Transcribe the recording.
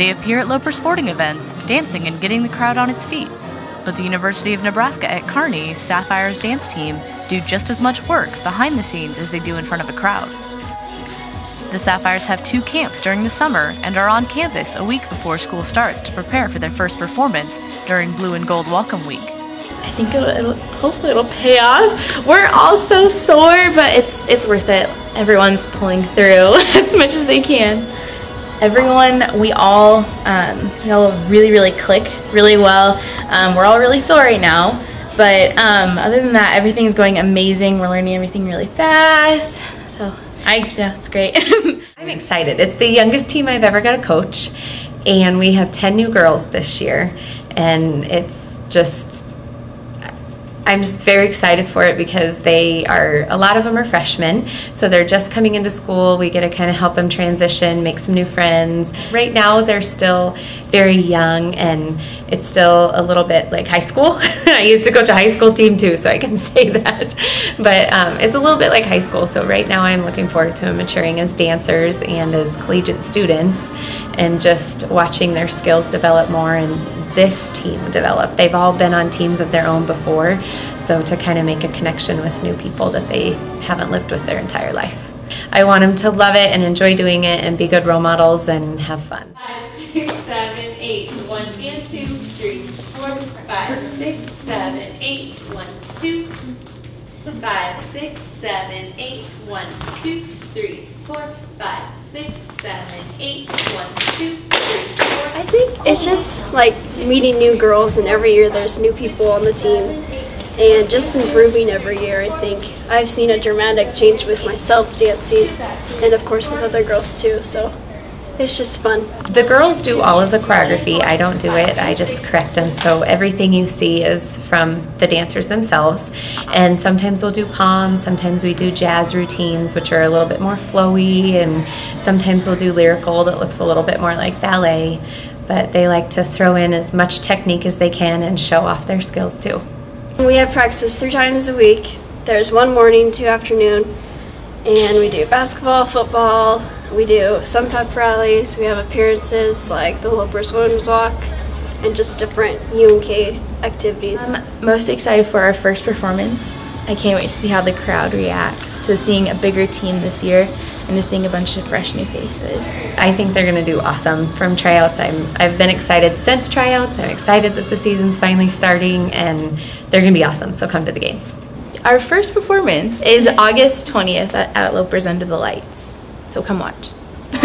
They appear at Loper sporting events, dancing and getting the crowd on its feet. But the University of Nebraska at Kearney, Sapphires dance team, do just as much work behind the scenes as they do in front of a crowd. The Sapphires have two camps during the summer and are on campus a week before school starts to prepare for their first performance during Blue and Gold Welcome Week. I think it'll, it'll, hopefully it'll pay off. We're all so sore, but it's it's worth it. Everyone's pulling through as much as they can. Everyone, we all um, we all really really click really well. Um, we're all really sore right now, but um, other than that, everything's going amazing. We're learning everything really fast. So I yeah, it's great. I'm excited. It's the youngest team I've ever got to coach, and we have 10 new girls this year, and it's just I'm just very excited for it because they are, a lot of them are freshmen, so they're just coming into school. We get to kind of help them transition, make some new friends. Right now, they're still very young and it's still a little bit like high school. I used to coach a high school team too, so I can say that. But um, it's a little bit like high school, so right now I'm looking forward to them maturing as dancers and as collegiate students and just watching their skills develop more and this team develop. They've all been on teams of their own before, so to kind of make a connection with new people that they haven't lived with their entire life. I want them to love it and enjoy doing it and be good role models and have fun. Five, six, seven, eight. One and two, three, four, five, six, seven, eight. One, two. Five, six, seven, eight. One, two, three, four, five, six, seven, eight. One, two, three, four. I think it's just like meeting new girls, and every year there's new people on the team, and just improving every year. I think I've seen a dramatic change with myself dancing, and of course with other girls too. So it's just fun. The girls do all of the choreography. I don't do it. I just correct them. So everything you see is from the dancers themselves. And sometimes we'll do poms. Sometimes we do jazz routines, which are a little bit more flowy. And sometimes we'll do lyrical that looks a little bit more like ballet. But they like to throw in as much technique as they can and show off their skills too. We have practice three times a week. There's one morning, two afternoon, and we do basketball, football, we do some pep rallies, we have appearances like the Lopers Women's Walk, and just different UNK activities. I'm most excited for our first performance. I can't wait to see how the crowd reacts to seeing a bigger team this year and to seeing a bunch of fresh new faces. I think they're going to do awesome from tryouts. I'm, I've been excited since tryouts. I'm excited that the season's finally starting and they're going to be awesome. So come to the games. Our first performance is August 20th at, Lopers Under the Lights. So come watch. Go.